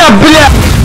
Gabriel!